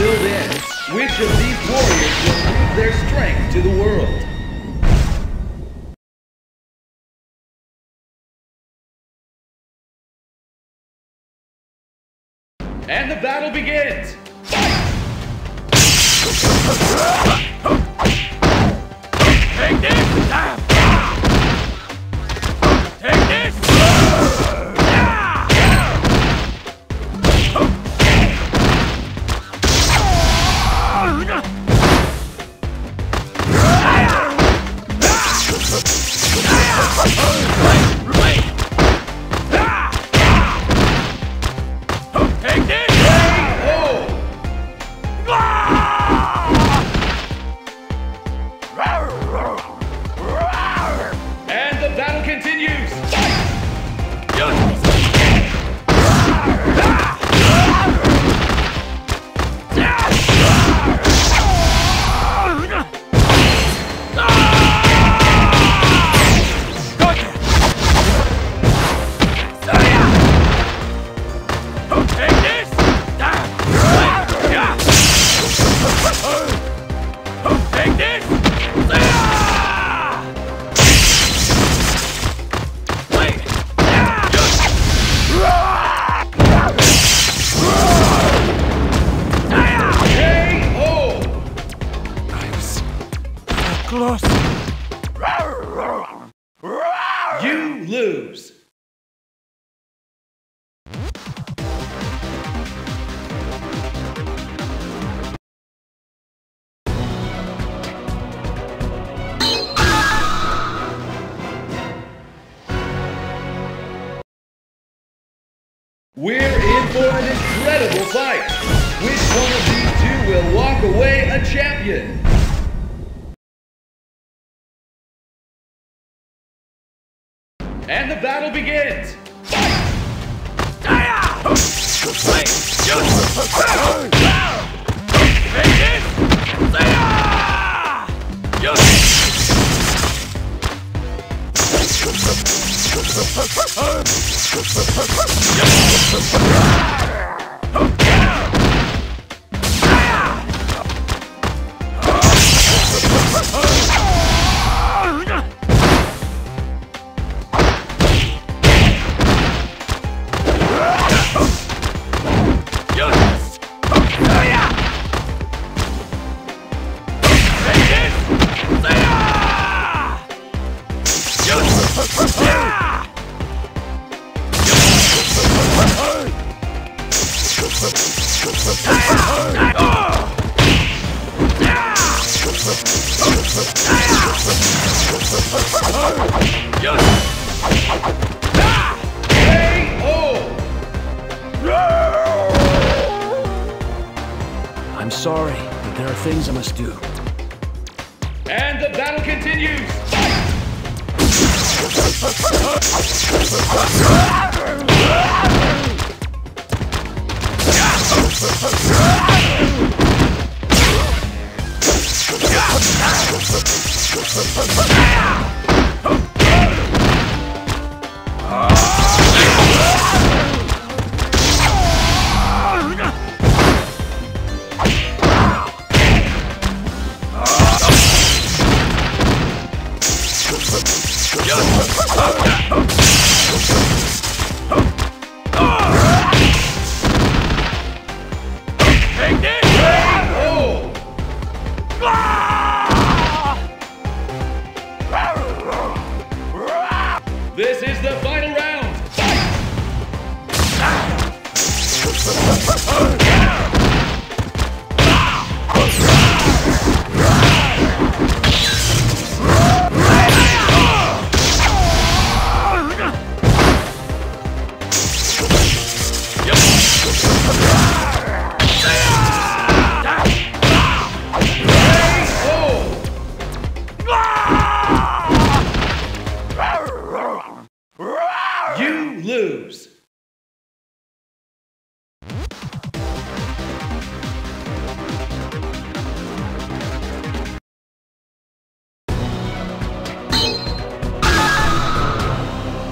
filled in, which of these warriors will prove their strength to the world? And the battle begins! Take this! We're in for an incredible fight! Which one of these two will walk away a champion? And the battle begins! K.O. Do. The battle continues! Take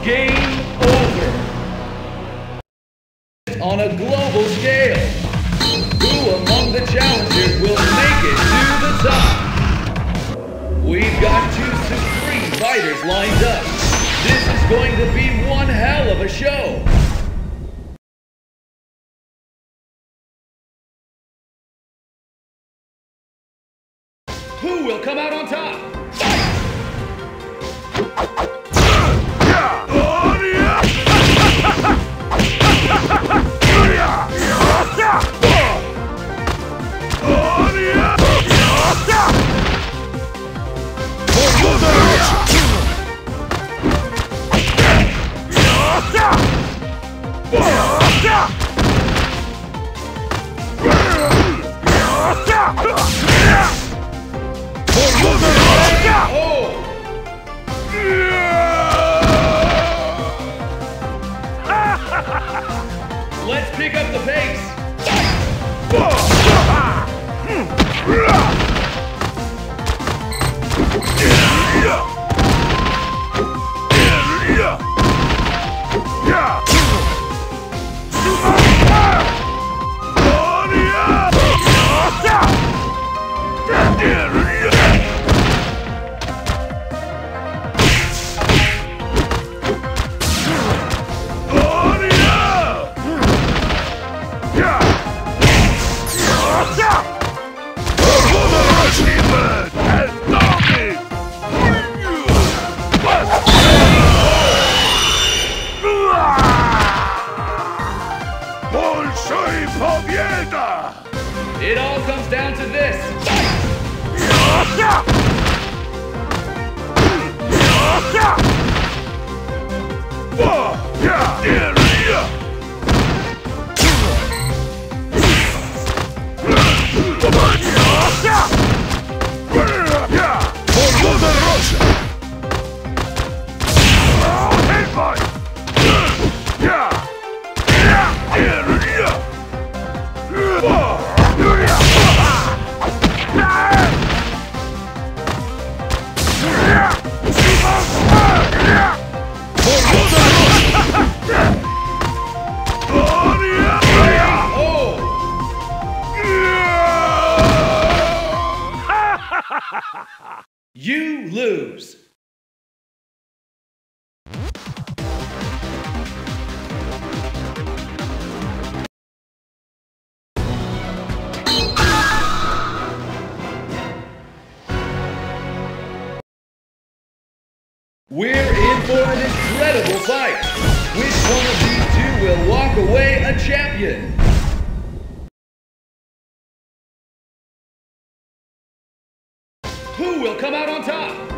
Game over. On a global scale, who among the challengers will make it to the top? We've got two supreme fighters lined up. This is going to be one hell of a show. Who will come out on top? Oh! Yeah! You lose. We're in for an incredible fight. Which one of these two will walk away a champion? Who will come out on top?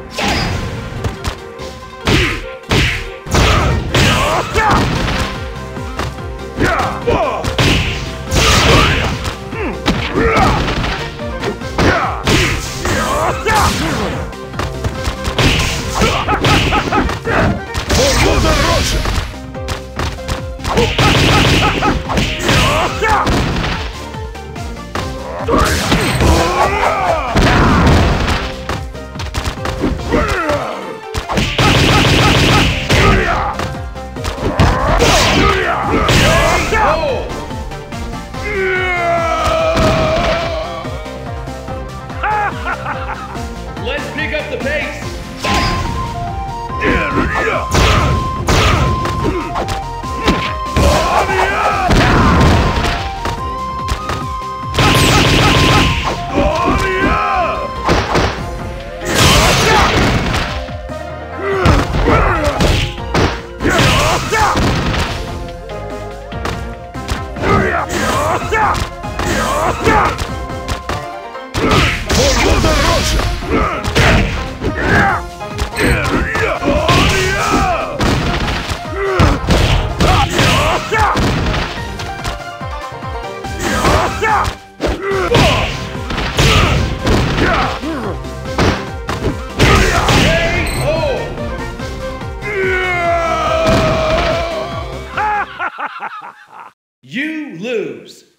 You lose.